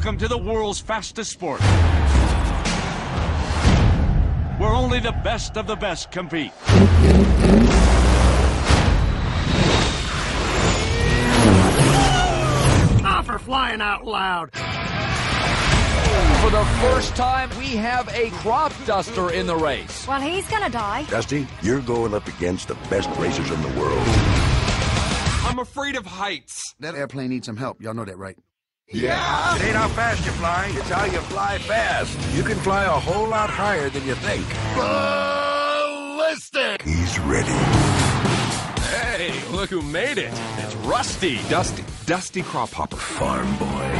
Welcome to the world's fastest sport. Where only the best of the best compete. Ah, for flying out loud. For the first time, we have a crop duster in the race. Well, he's gonna die. Dusty, you're going up against the best racers in the world. I'm afraid of heights. That airplane needs some help. Y'all know that, right? Yeah. It ain't how fast you fly, it's how you fly fast. You can fly a whole lot higher than you think. Ballistic! He's ready. Hey, look who made it. It's Rusty. Dusty. Dusty Crophopper. Farm boy.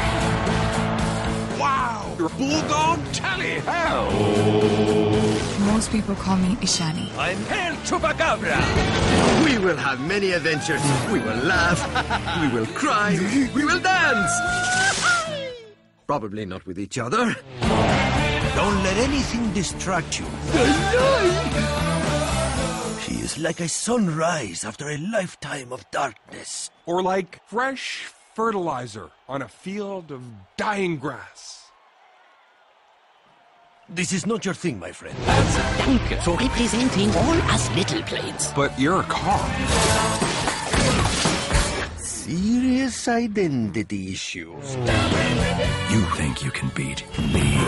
Wow. You're a bulldog? Tally hell. Most people call me Ishani. I'm El Chupacabra. We will have many adventures. We will laugh. we will cry. We will dance. Probably not with each other. Don't let anything distract you. She is like a sunrise after a lifetime of darkness. Or like fresh fertilizer on a field of dying grass. This is not your thing, my friend. Danke for representing all us little planes. But you're a car. Serious identity issues. You think you can beat me?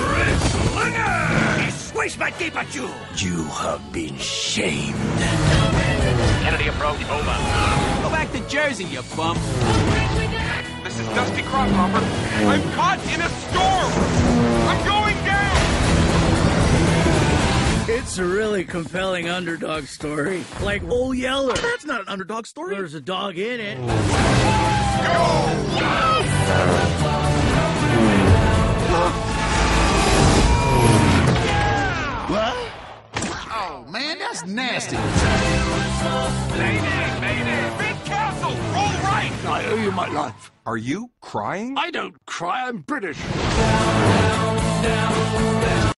Squish my keep at you. You have been shamed. Kennedy approach, over. Go back to Jersey, you bum. This is Dusty Crophopper. I'm caught in a storm. It's a really compelling underdog story. Like oh, Old Yeller. That's not an underdog story. There's a dog in it. Oh. What? Oh, man, that's nasty. Mayday, mayday. Big castle. Roll right. I owe you my life. Are you crying? I don't cry, I'm British. Down, down, down.